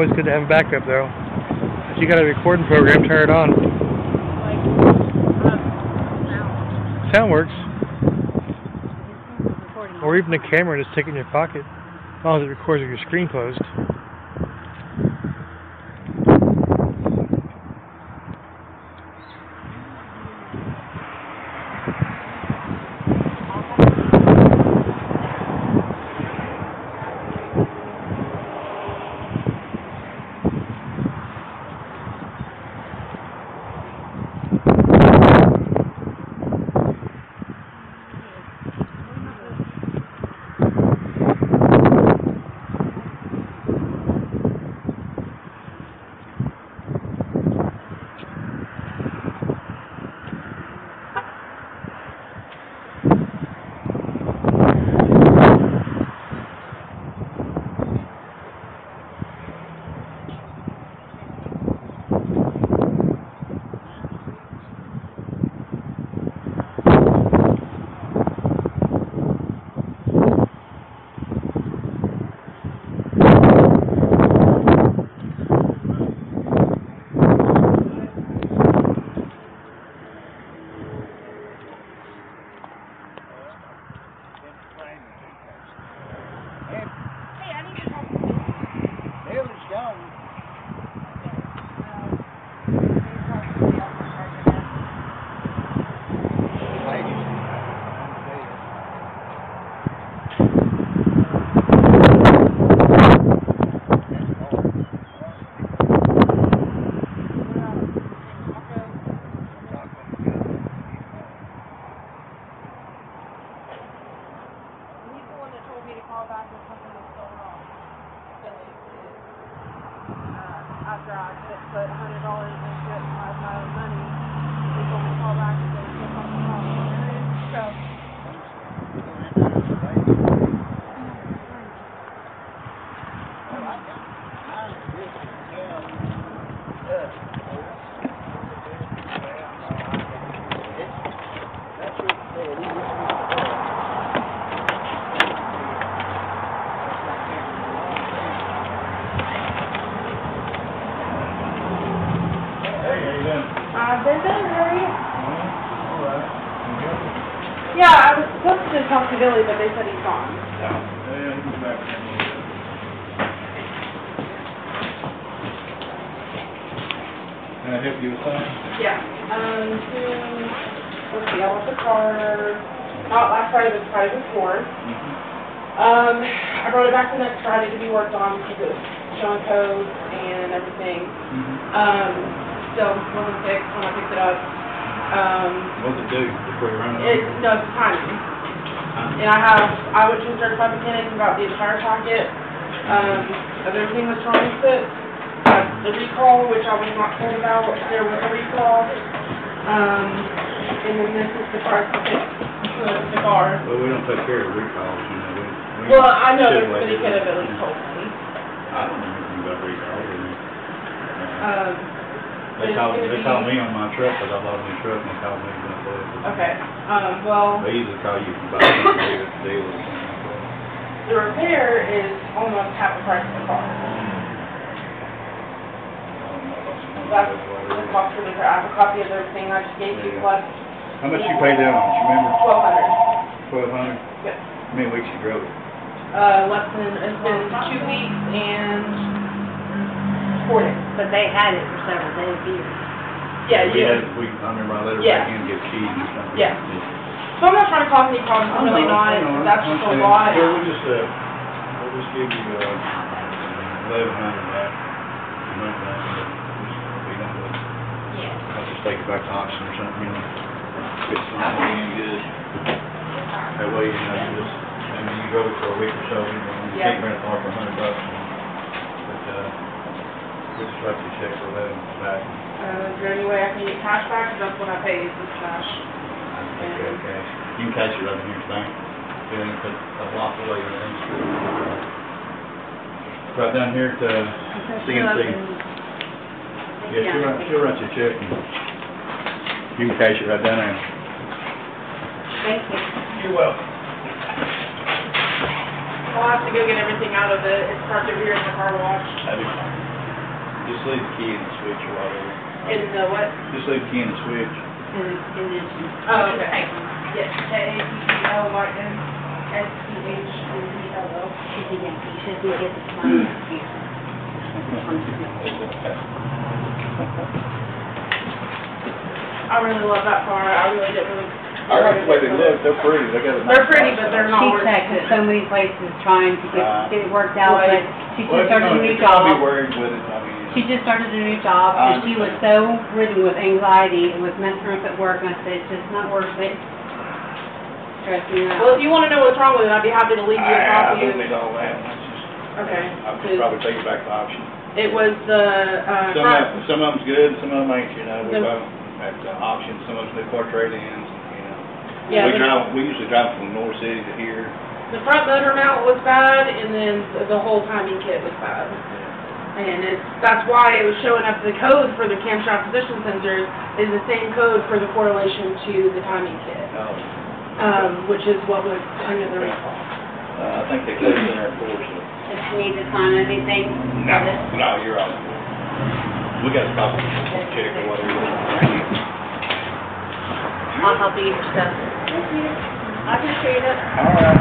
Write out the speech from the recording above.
always good to have a backup, though. If you got a recording program, turn it on. Sound works. Or even a camera, just stick in your pocket. As long as it records with your screen closed. Call back when something was going wrong. Uh, after I put, put a hundred dollars into it, my, my own money, he told me to call back and say there's something wrong. So, yeah, I was supposed to talk to Billy, but they said he's gone. Can I help you with something? Yeah, um, to, let's see, I left the car, not last Friday, but Friday before. Um, I brought it back the next Friday to be worked on because it was showing code and everything. Um, still wasn't fixed when I picked it up. Um, What's it do before you run it, no, it's timing. And I have, I went to a certified mechanic and got the entire packet, um, of everything that's wrong with it. Uh, the recall, which I was not told about, there was a recall. Um, and then this is the to fix the, the car. Well, we don't take care of recalls, you know, we. we Well, I know, wait he could have at least told me. I don't know anything about recalls, mean. uh, Um, They called, they called me on my truck, cause I bought a new truck, and they called me about that. okay, um, well, They usually call you about it, deal, deal or something like that. the repair is almost half the price of the car. That's the cost for the. I have a copy of everything I just gave you, plus How much you paid down on it, you remember? twelve hundred. Twelve hundred? Yep. How many weeks you drove it? Uh, less than, it's been two weeks and four days. But they had it for several days here. Yeah, We yeah. had, we, I remember I let her Yeah. back in and get keys or something. Yeah. So I'm not trying to cause any problems, I'm really not, that's just a lot. Yeah, we'll just, uh, we'll just give you, uh, eleven hundred back. Remember that, but just, we don't, uh, Yeah. I'll just take it back to auction or something, you know. Get something in good. That way, you know, you just, I mean, you go for a week or so, you know, you Yeah. can't rent a car for a hundred bucks. But, uh, just write you check for eleven back. Uh, is there any way I can get cash back, 'Cause that's what I pay, is this cash. Okay, cash. You can cash it right in here tonight. You ain't put a block away or anything. Right down here at, uh, CNC. Yeah, she'll write, she'll write you a check. You can cash it right down there. Thank you. You're welcome. I'll have to go get everything out of it. It's parked over here in the car wash. That'd be fine. Just leave the key in the switch or whatever. In the what? Just leave the key in the switch. And, and then she. Oh, okay. Yes, K A P E L Y N S C H N E L O. She said, yeah, you should be getting this money here. I really love that car. I really didn't really. I like the way they look, they're pretty, they got a. They're pretty, but they're not She worth checked it. at so many places trying to get, Right. get it worked out, but she Well, just if you're started a new if you're gonna be job. worried with it, I mean. She just started a new job, I and she was so ridden with anxiety, it was messing up at work, and I said, it's just not worth it. Stress me Well, out. if you wanna know what's wrong with it, I'd be happy to leave you a I, I copy. don't need all that, that's just, Okay. I would probably take it back to auction. It was the, uh, Some front- of, some of them's good, some of them ain't, you know, we The- buy them at the auction, some of them's new car trade-ins, you know. Yeah, We the- drive, we usually drive from North City to here. the front motor mount was bad, and then the- the whole timing kit was bad. And it's, that's why it was showing up, the code for the camshaft position sensors is the same code for the correlation to the timing kit, Uh, um, which is what was under the recall. I think they closed in there for us. Does she need to sign anything? No, no, you're all good. We got a copy, check or whatever. I'll help you get your stuff. I appreciate it. All right.